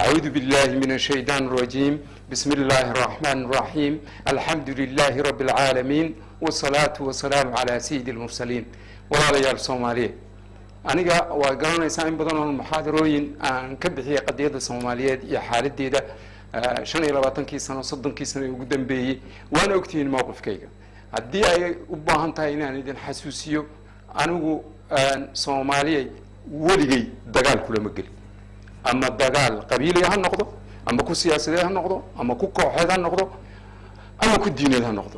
أعوذ بالله من الشيطان الرجيم بسم الله الرحمن الرحيم الحمد لله رب العالمين والصلاة والسلام على سيد المرسلين walaalayaal soomaaliyeed aniga waa garanaysaa in badan oo muxaadarooyin aan ka bixiyay qadiyadda soomaaliyeed iyo xaaladeeda shan iyo labaatankii sano soddonkii sano ee ugu dambeeyey waana ogtihiin mowqifkayga haddii ay u baahan tahay inaan idin xasuusiyo anigu soomaaliyay weligay dagaal kulama gelin ama dagaal qabiili ha noqdo ama ku siyaasadeed ha noqdo ama ku kooxeed ha noqdo ama ku diineed ha noqdo.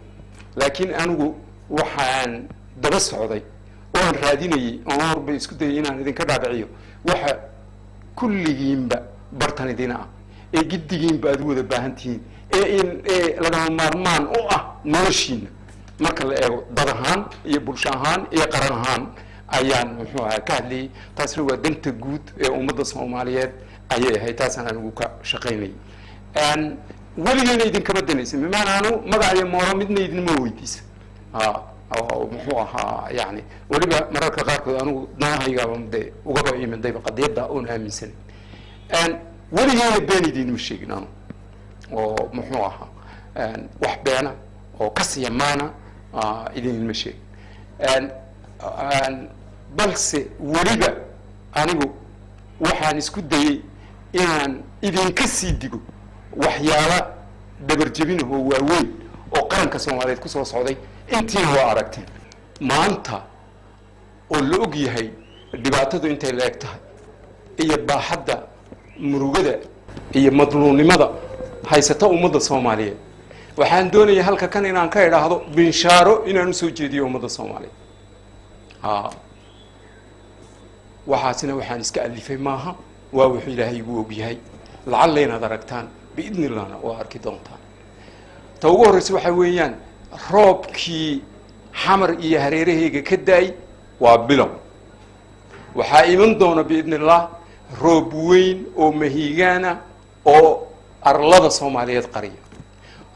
Laakiin anigu waxaan daba socday oo aan raadinayay oo horba isku dayay inaan idinka dhaadhiciyo. Waxa kulligiinba bartan idina ah ee giddigiinba aad u wada baahan tihiin ee in lagama maarmaan u ah noloshiina marka la eego dad ahaan iyo bulsho ahaan iyo qaran ahaan ayaan muxuu ahaa ka hadlayay taasna waa danta guud ee ummadda soomaaliyeed ayay ahayd taasaan anigu ka shaqaynayay weligeyna idinkama danaysa bimaanaa anu magac mooro midna idinma weydiisa oo muxuu ahaa yani weliba mararka qaarkood anigu danahaygaaba de ugaba imidayba qadiyadda oon aaminsanay weligeyna been idinma sheegin anu oo muxuu ahaa wax beena oo kasiya maana idinma sheegin balse weliba anigu waxaan isku dayey inaan idinka sii digo waxyaala dabarjebinah oo waaweyn oo qaranka soomaaliyeed ku soo socday. Intiina waa aragteen maanta oo la og yahay dhibaatadu intay la eg tahay iyo baaxadda murugada iyo madluunnimada haysata ummadda soomaaliyeed waxaan doonaya halka kan inaan ka idhaahdo binshaaro inaan u soo jeediyo ummadda soomaaliyeed waxaasina waxaan iska alifay maaha? Waa wuxuu ilaahay igu og yahay. Lacalla inaad aragtaan biidni illahna oo arki doontaan. Ta ugu horreysa waxaa weeyaan roobkii xamar iyo hareerahayga ka da'ay waa bilow. Waxaa iman doona biidni illah roob weyn oo mahiigaana oo arlada soomaaliyeed qariya.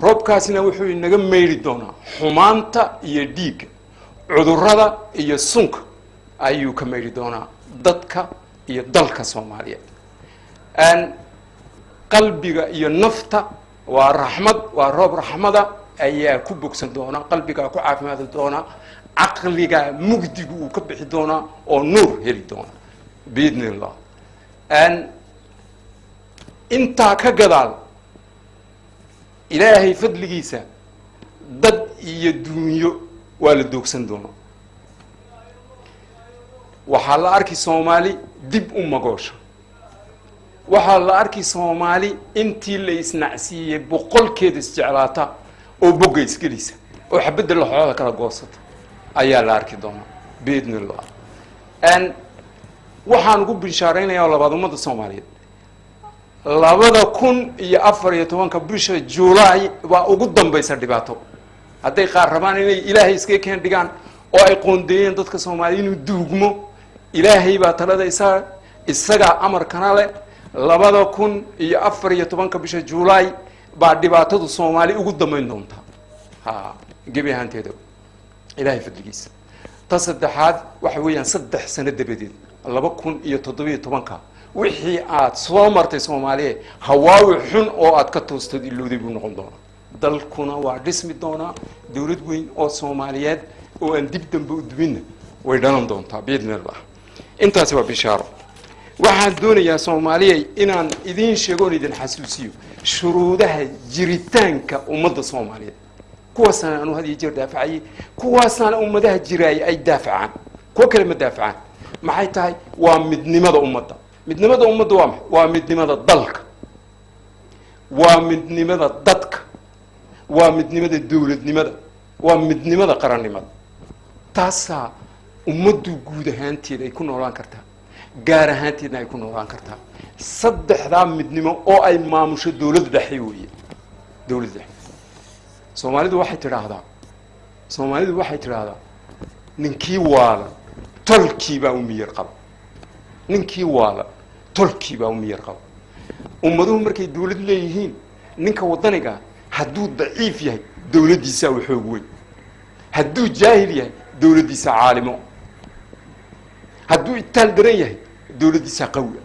Roobkaasina wuxuu inaga meydhi doonaa xumaanta iyo dhiigga cudurrada iyo sunka ayuu ka meydhi doonaa dadka iyo dalka soomaaliyeed qalbiga iyo nafta waa raxmad waa roob raxmada ayaa ku bogsan doonaa qalbigaa ku caafimaadi doonaa caqligaa mugdigu uu ka bixi doonaa oo nuur heli doona biidni illah intaa ka gadaal ilaahay fadligiisa dad iyo duunyo waa la doogsan doonaa waxaa la arki soomaali dib u magoosha waxaa la arki soomaali intii la isnacsiiyey boqolkeeda isjeclaata oo bogga isgelisa oo xabadda laxooda kala goosata ayaa la arki doonaa biidni illah waxaan ugu binshaaraynayaa oo labaad ummadda soomaaliyeed. Labada kun iyo afar iyo tobanka bisha juulaay baa ugu dambaysa dhibaato. Hadday qaar rabaan inay ilaahay iskaga keen dhigaan oo ay qoondeeyeen dadka soomaaliya inuu duugmo ilaahay baa talada isaa isagaa amarkana leh. Labada kun iyo afar iyo tobanka bisha juulaay baa dhibaatadu soomaali ugu dambayn doontaa. Ha gebi ahaanteeda ilaahay fadligiisa ta saddexaad waxa weeyaan saddex sano dabadeed laba kun iyo toddobiyo tobanka wixii aad soo martay soomaaliya hawaawi xun oo aad ka toostood ilowday buu noqon doonaa. Dalkuna waa dhismi doonaa dowlad weyn oo soomaaliyeed oo aan dib dambe u duminna way dhalan doontaa biidni intaasi waa bishaaro. Waxaan doonayaa soomaaliya inaan idiin sheegoon idin xasuusiyo shuruudaha jiritaanka ummadda soomaaliyeed. Kuwaasana anu had iyo jeer daafacayay kuwaasaana ummadaha jiraaya ay daafacaan. Kuwo kale ma daafacaan. Maxay tahay? Waa midnimada ummadda. Midnimada ummadda waa maxay? Waa midnimada dalka. Waa midnimada dadka. Waa midnimada dowladnimada. Waa midnimada qarannimada. Taasaa ummaddu guud ahaanteeda ay ku noolaan kartaa. Gaar ahaanteedna ay ku noolaan kartaa. Saddexdaa midnimo oo ay maamusho dowladda dhexe weeye. Dowladda dhexe. Soomaalidu waxay tidhaahdaa. Soomaalidu waxay tidhaahdaa ninkii waalan tolkii baa u miyar qaba. Ninkii waalan tolkii baa u miyar qaba. Ummaduhu markay dowlad leeyihiin ninka waddaniga hadduu daciif yahay dowladdiisaa u xoog weyn. Hadduu jaahil yahay dowladdiisaa caalimo hadduu itaal daran yahay dowladdiisaa qawi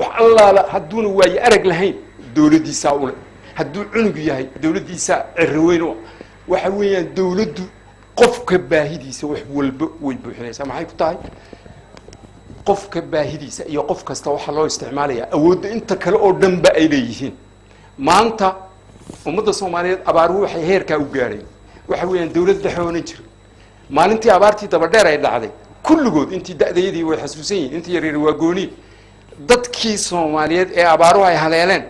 wax allaala hadduuna waaye arag lahayn dawladdiisaa ule hadduu cunug yahay dawladdiisaa ciriweyn u waxa weeyaan dawladdu qofka baahidiisa wax walba way buuxinaysaa. Maxay ku tahay? Qofka baahidiisa iyo qof kasta waxaa loo isticmaalayaa awoodda inta kale oo dhanba ay leeyihiin. Maanta ummadda soomaaliyeed abaaruhu waxay heerkaa u gaadheen waxa weeyaan dawlad dhexe oonan jirin maalintii abaartii dabadheer ay dhacday kulligood intii da'dayadii way xasuusan yihiin intii yaryar waa gooni. Dadkii soomaaliyeed ee abaaruhu ay haleeleen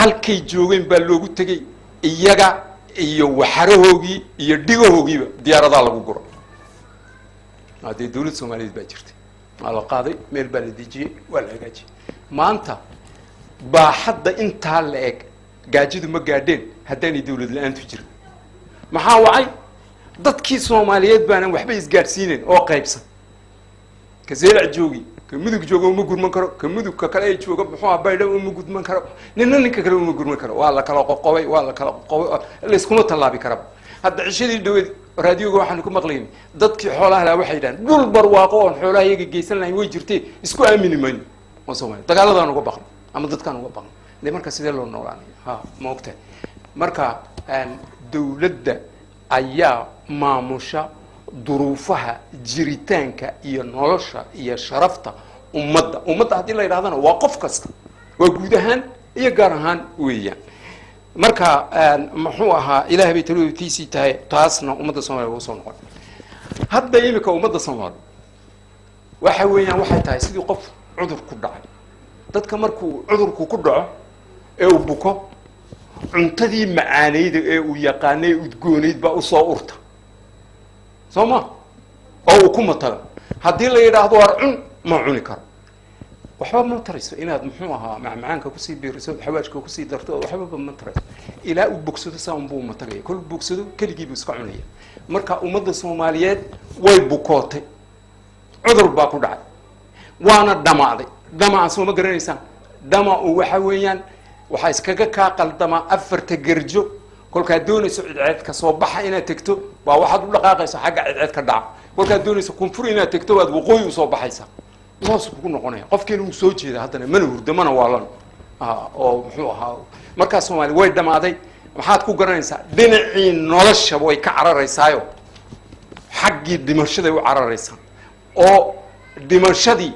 halkay joogeen baa loogu tegey iyaga iyo waxarahoogii iyo dhigahoogiiba diyaaradaa lagu guro. Haddee dawlad soomaaliyeed baa jirtay waa la qaaday meel baa la dejiyey waa la hagaajiyey. Maanta baaxadda intaa la eg gaajadu ma gaadheen haddaanay dawlad la'aantu jirin. Maxaa wacay dadkii soomaaliyeed baanan waxba isgaadhsiineyn oo qaybsan ka seelac joogi ka mudug jooga uma gurman karo ka mudugka kale ay jooga muxuuha baydha uma gudman karo nina ninka kale uma gurman karo waa la kala qoqobay waa la kala qoqobay layskuma tallaabi karaba hadda cishadii dhaweed raadioga waxaanu ku maqlayni dadkii xoolaha laha waxay yidhahan dhul barwaaqo oon xoolaha iyaga geysan lahayn way jirtee isku aamini mayno oo soomaliya dagaaladaan uga baqno ama dadkaan uga baqno de marka sidee loo noolaanaya ha ma ogtahay marka dawladda ayaa maamusha duruufaha jiritaanka iyo nolosha iyo sharafta ummadda. Ummadda haddii la yidhahdana waa qof kasta. Waa guud ahaan iyo gaar ahaan weeyaan. Marka muxuu ahaa ilahay bay talootiisii tahay taasna ummadda soomaliya uga soo noqon. Hadda imika ummadda soomaaliya waxa weeyaan waxay tahay sidii qof cudur ku dhacay. Dadka markuu cudurku ku dhaco ee uu buko cuntadii macaanayda ee uu yaqaanay udgoonayd baa u soo urta soo ma oo uu ku mataga haddii la yidhaahdo war cun ma cuni karo. Waxba ma tarayso inaad muxuu ahaa macmacaanka ku sii biiriso xawaajka ku sii darto waxbaba ma tarayso. Ilaa uu bogsado saa unbuu matagaya kol bogsado keligiibuu iska cunaya. Marka ummadda soomaaliyeed way bukootay. Cudur baa ku dhacay. Waana dhamaaday. Dhamaa soo ma garanaysaan. Dhama u waxa weeyaan waxaa iskaga kaa qaldamaa afarta garjo kolkaad doonayso cidceed ka soo baxa inaad tegto baa waxaad u dhaqaaqaysa xagga cidceed ka dhaca kolkaad doonayso koonfur inaad tegto waad waqooyi usoo baxaysaa saas kugu noqonaya qofkiina uu soo jeeda haddana mana hurdo mana waalan oo muxuu ahaa markaa soomaaliya way dhamaaday maxaad ku garanaysaa dhinacii noloshaba way ka cararaysaayo xaggii dhimashaday u cararaysaa oo dhimashadii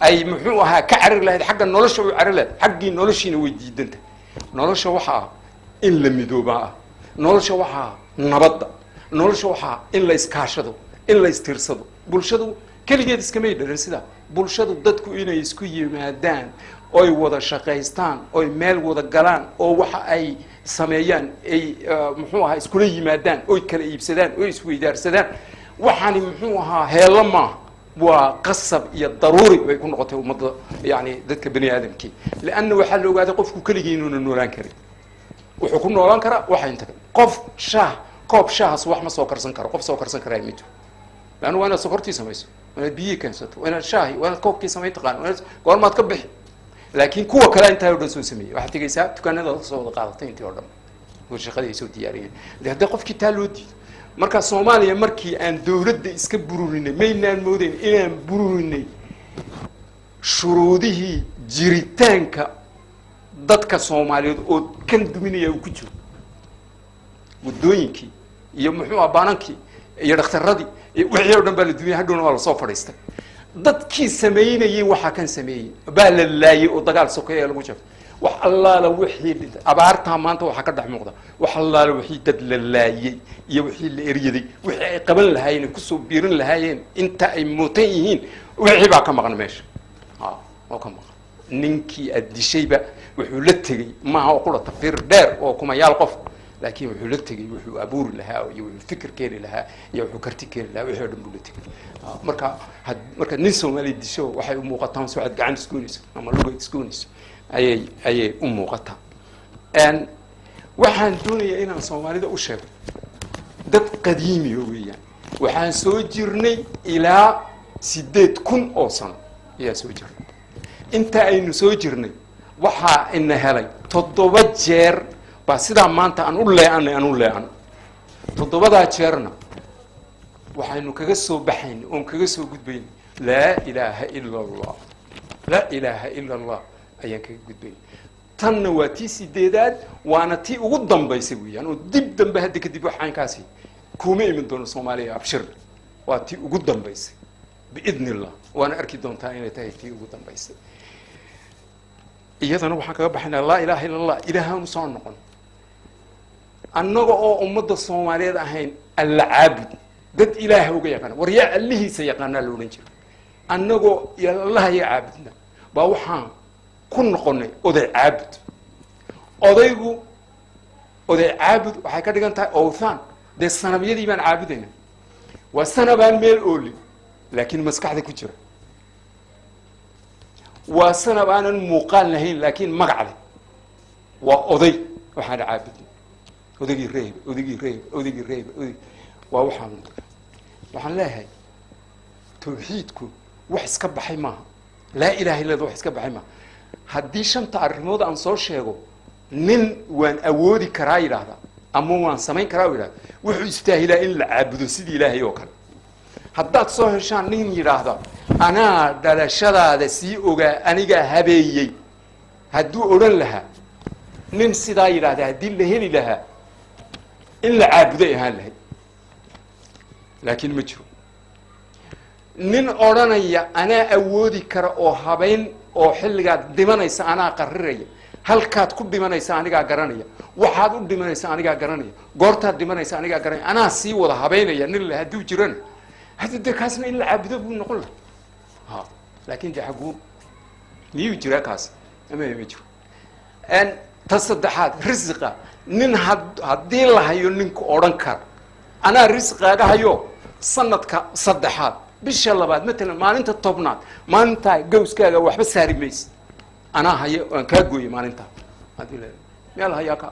ay muxuu ahaa ka carari lahayd xagga nolosha way carari lahayd xaggii noloshiina way diidanta nolosha waxaa ah in la midoobaa ah nolosha waxaa nabadda nolosha waxaa in la iskaashado in la istirsado bulshadu keligeed iskamay dhalan sidaa bulshadu dadku inay isku yimaadaan oy wada shaqaystaan oy meel wada galaan oo waxa ay sameeyaan ay muxuu ahaa iskula yimaadaan oy kala iibsadaan oy isweydaarsadaan waxaani muxuu ahaa heello maaha waa qasab iyo daruuri bay ku noqotay ummadda yani dadka bani aadamkii. Leanna waxaa la ogaaday qofku keligii inuuna noolaan karin wuxuu ku noolaan karaa waxa inta kale qof shaah koob shaahas wax ma soo karsan karo qof soo karsan karaa ma jiro leanna waa inaad sokortii samayso waa inaad biyihii keensato waa inaad shaahi waa inaad koobkii samayn taqaan waa goormaad ka bixi. Laakiin kuwa kale intaa o dhan soo sameeyey. Waxaad tegaysaa dukaanada soo wada qaadatay intii oo dhan. Oo shaqadii ay soo diyaariyeen. De haddii qofkii taa loo diido marka soomaaliya markii aan dawladda iska bururinay maynaan moodeyn inaan bururinay shuruudihii jiritaanka dadka soomaaliyeed oo kan duminaya uu ku jiro waddooyinkii iyo muxuu ah baanankii iyo dhakhtaradii iyo wixii o dhan baa la dumiyay hadhowna waa lasoo fadhiistay dadkii sameynayay waxaa kan sameeyey baa la laayay oo dagaal sokeeya lagu jiro wax allaala wixii dhintay abaartaa maanta waxaa ka dhex muuqda wax allaala wixii dad la laayey iyo wixii la eryaday wixii ay qaban lahaayeen kusoo biirin lahaayeen inta ay muutan yihiin wixii baa ka maqan meesha oo ka maqan ninkii aad dishayba wuxuu la tegey maaha oo kula tafir dheer oo kumayaal qof. Laakiin wuxuu la tegey wuxuu abuuri lahaa iyo wuxuu fikir keeni lahaa iyo wuxuu karti keeni lahaa wixii o dhan buu la tegey. Marka had marka nin soomaaliya disho waxay u muuqataan si waxaad gacan isgoonayso ama lugaad isgoonayso ayay ayay u muuqataa. Waxaan doonayaa inaan soomaalida u sheego. Dad qadiimiya weeyaan. Waxaan soo jirnay ilaa sideed kun oo sano ayaa soo jirnay inta aynu soo jirnay waxaa ina helay. Toddoba jeer baa sidaa maanta aan u leeanay aan u leeano toddobadaa jeerna waxaynu kaga soo baxaynay oon kaga soo gudbaynay. Laa ilaaha ila allah laa ilaaha ila allah ayaan kaga gudbay tanna waa tii sideedaad waana tii ugu dambaysa weeyaan. Oo dib dambe hadda kadib waxaankaasi kuma iman doono soomaaliya abshir. Waa tii ugu dambaysay biidn illah waana arki doontaa inay tahay tii ugu dambaysay iyadana waxaan kaga baxaynaa laa ilaha illa allah ilaahaanu soo noqon annaga oo ummadda soomaaliyeed ahayn alla caabud dad ilaaha uga yaqaana war yaa allihiisa yaqaanaa la odhan jira annagoo allaha yaa caabudna baa waxaan ku noqonay oday caabud odaygu oday caabud waxay ka dhigan tahay owthaan dee sanabyadii baan caabudayna waa sanabaan meel oolin laakiin maskaxda ku jira waa sanab aanan muuqaal lahayn laakiin magac leh. Waa oday. Waxaana caabudna odaygii reeba odaygii reeba odaygii reeba oday waa waxaan waxaan leeyahay tawxiidku wax iska baxay maaha. Laa ilaha illada wax iska baxay maaha. Haddii shanta arrimood aan soo sheego nin waan awoodi karaa yidhaahda ama waan samayn karaa u yidhahda wuxuu istaahilaa in la caabudo sidii ilaahay oo kale. Haddaad soo heshaan nin yidhaahda anaa dhalashadaada sii ogaa anigaa habeeyey. Hadduu odhan lahaa nin sidaa yidhaahda haddii la heli lahaa in la caabuday ahaan lahay. Laakiin ma jiro. Nin odhanaya anaa awoodi kara oo habayn oo xilligaad dhimanaysa anaa qariraya halkaad ku dhimanaysa anigaa garanaya. Waxaad u dhimanaysa anigaa garanaya. Goortaad dhimanaysa anigaa garanaya. Anaa sii wada habaynaya nin le hadduu jirana hadda dee kaasna in la caabudo buu noqon laha ha laakin de xaguu miyuu jiraa kaas ama ma jiro. Ta saddexaad risiqa nin had haddii la hayo ninka odhan kara anaa risqaaga hayo? Sanadka saddexaad bisha labaad matalan maalinta tobnaad maalintaa gawskaaga waxba saari maysa anaa haya waan kaa gooyey maalintaa. Hadii la meel hayaa ka?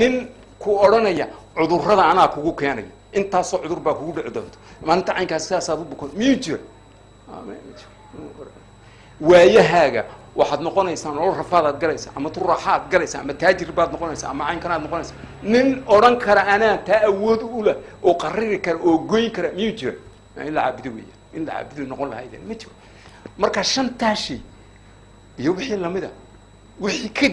Nin ku odhanaya cudurrada anaa kugu keenaya intaasoo cudur baa kugu dhici doonto. Maalinta caynkaas saasaad u bukon miyuu jira waayahaaga waxaad noqonaysaa nolol rafaadaad galaysaa ama turaaxaad galaysaa ama taajir baad noqonaysaa ama caynkanaad noqonaysaa. Nin odhan kara anaa taa awood ula oo qariri kara oo goyn kara miyuu jira in la caabudo weya in la caabudo noqon lahaydeen ma jiro marka shantaa iyo wixii lamida wixii ka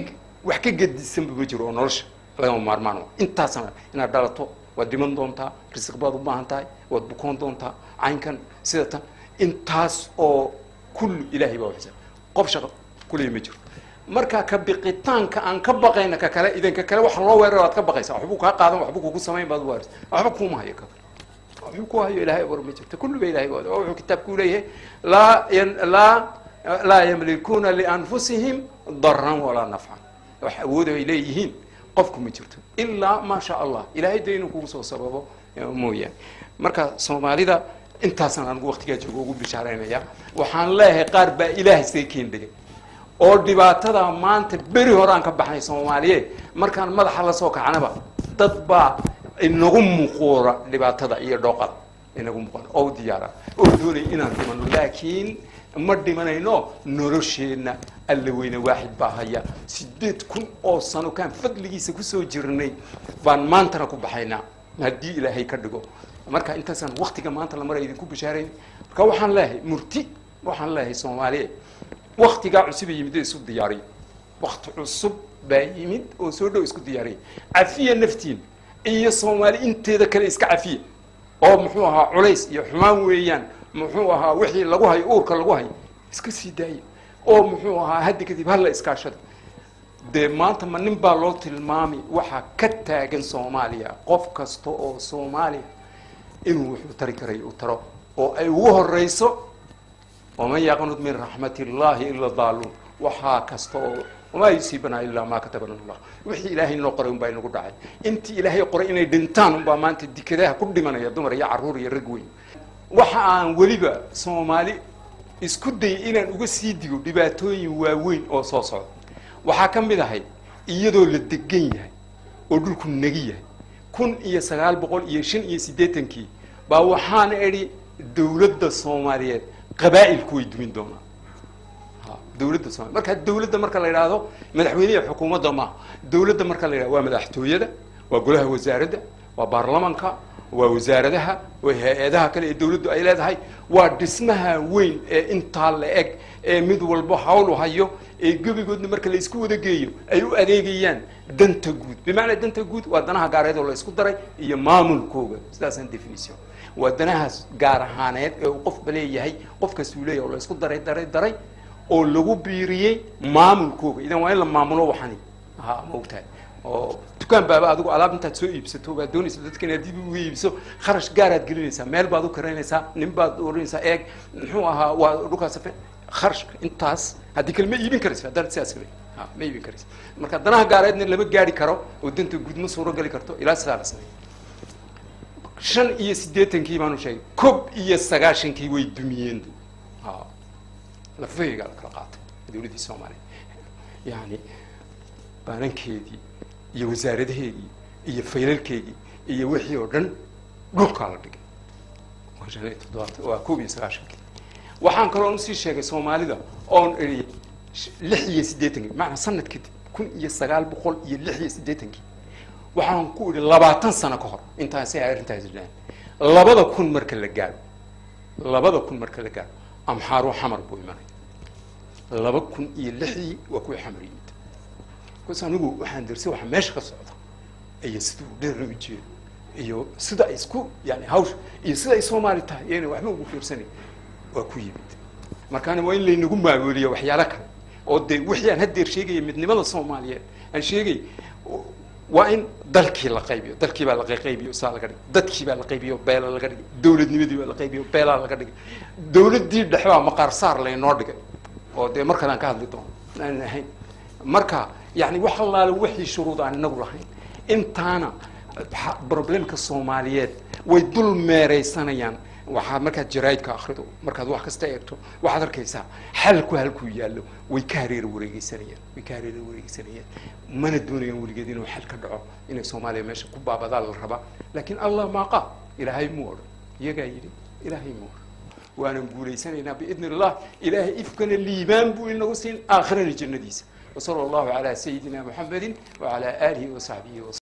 wax ka gedisanba ma jiro oo nolosha lagama maarmaan intaasna inaad dhalato waad dhiman doontaa risiq baad u baahan tahay waad bukoon doontaa caynkan sida tan intaas oo kullu ilaahay baa waxisa qof shaqo kuley ma jiro. Marka ka biqitaanka aan ka baqayna ka kale idan ka kale waxa loo weeraro waad ka baqaysa waxbuu kaa qaadan waxbuu kugu samayn baad waaris. Waxba kuma hayo ka waxbuu ku hayo ilahay war ma jirto. Kullu ba ilahay waa wuxuu kitaabku leeyahay laa laa laa yamlikuuna lianfusihim daran walaa nafcan. Wax awood ay leeyihiin qofku ma jirto. Ilaa maa sha allah ilahay de inuu kugu soo sababo mooyaane marka soomaalida intaasaan anigu waktigaa joogo ugu bishaaraynaya waxaan leeyahay qaar baa ilaahay say keen dhigay oo dhibaatada maanta beri hore aan ka baxnay soomaaliyeed markaan madaxa la soo kacanaba dad baa inagu muquura dhibaatada iyo dhooqada. Inagu muqura oo diyaara. Oo doonaya inaan dhimano laakiin ma dhimanayno nolosheenna alla weyne waaxid baa haya. Sideed kun oo sano kaan fadligiisa ku soo jirnay baan maantana ku baxaynaa. Haddii ilaahay ka dhigo. Marka intaasaan waktiga maanta la mara idinku bishaarayn. Marka waxaan leeyahay murti waxaan leeyahay soomaaliya waktigaa cusub ee yimid ee isu diyaariya wakti cusub baa yimid oo soo dhow isku diyaariya cafiya naftiin iyo soomaali inteeda kale iska cafiya. Oo muxuu ahaa culays iyo xumaan weeyaan muxuu ahaa wixii lagu hayo uurka lagu hayo iska sii daaya oo muxuu ahaa haddi kadib hala iskaashada dee maanta ma nin baa loo tilmaami waxaa ka taagan soomaaliya qof kasta oo soomaaliya inuu wuxuu tari karay uu taro. Oo ay ugu horeyso waman yaqnud min raxmat illahi ila daaluun waxaa kasta oo wamaa yusiibanaa ilaa maa katabana allah. Wixii ilaahay noo qoray unbaa inagu dhacay. Intii ilaahay qoray inay dhintaan unbaa maanta dikadaha ku dhimanaya dumar iyo carruur iyo rag weyn waxa aan weliba soomaali isku dayay inaan uga sii digo dhibaatooyin waaweyn oo soo socda. Waxaa ka mid ahay iyadoo la degan yahay oo dhulku negi yahay kun iyo sagaal boqol iyo shan iyo siddeetankii baa waxaan idhi dawladda soomaaliyeed qabaa'ilku way dumin doonaa ha dawladda soomaliya marka dawladda marka la yidhaahdo madaxweyneha xukuumadda maaha dawladda marka la yidhahdo waa madaxtooyada waa golaha wasaaradda waa baarlamanka waa wasaaradaha waa hay'adaha kale ee dawladdu ay leedahay waa dhismaha weyn ee intaa la eg ee mid walba hawl u hayo ee gebigoodna marka la isku wada geeyo ay u adeegayaan danta guud. Bimacnaa danta guud waa danaha gaareed oo la isku daray iyo maamulkooga. Sidaasaan definition. Waa danahaas gaar ahaaneed ee uu qofba leeyahay qofkaas uu leeyahay oo la isku daray daray daray oo lagu biiriyey maamulkooga. Idan waa in la maamulo waxani. Ha ma ogtahay oo dukaan baaba adigu alaab intaad soo iibsato baad doonaysa dadka inaad dib uga iibso kharash gaaraad gelinaysaa meel baad u karaynaysaa nin baad oranaysaa eeg muxuu ahaa waa dhulkaas kharashka intaas haddii kale ma iibin karaysa haddana sidaas kale ha ma iibin karaysa marka danaha gaareedna lama gaari karo oo danta guud ma suuro gali karto ilaa sidaa la sameeyo shan iyo siddeetankii baanu sheegay kob iyo sagaashankii way dumiyeen ha lafahayga la kala qaatay dawladdii soomaaliya yani baanankeedii iyo wasaaradaheedii iyo faylalkeedii iyo wixii oo dhan dhulkaa la dhigay. Waa shan iyo sagaashankii waxaan kaloo u sii sheegay soomaalida oon iri lix iyo siddeetankii macnaa sanad kadib kun iyo sagaal boqol iyo lix iyo siddeetankii waxaan ku idhi labaatan sano ka hor intaasi ay arrintaas dhaceen labada kun marka la gaaro labada kun marka la gaaro amxaaru xamar buu imanay laba kun iyo lixdii waa kuwii xamar yimid bas anigu waxaan dirsay waxa meesha ka socda. Iyo siduu dheerna u jeedo iyo sida ay isku yani hawsha iyo sida ay soomaali tahay iyana waxba ugu fiirsanayn waa ku yimid. Markaana waa in laynagu maaweeliyo waxyaalo kale. Oo dee wixii aan haddeer sheegaya midnimada soomaaliyeed aan sheegay waa in dalkii la qaybiyo. Dalkii baa la qaybiyo saa laga dhigay. Dadkii baa la qaybiyo beela laga dhigay. Dawladnimadii baa la qaybiyo beelaa laga dhigay. Dawladdii dhexe baa maqaar saar laynoo dhigay. Oo dee mar kale aan ka hadli doono aan ahayn. Marka يعني وح الله وحي شروط عن النقل هين انت أنا بروبليمك الصوماليات ويدل ميري سنيان وحا مركا جرايد كاخرتو مركا وح كستايرتو وح دركيسا حلكو حلكو يالو ويكارير وريغي سنيان ويكارير وريغي سنيان من الدنيا وريغي وحلك دعو ان الصومالي ماشي كبابا دال الربا لكن الله ما قال إلى هاي مور يا قايلي إلى هاي مور وأنا نقول سنينا باذن الله إلى افكن الايمان بو انه سين اخر الجنه ديسه وصلى الله على سيدنا محمد وعلى آله وصحبه وسلم.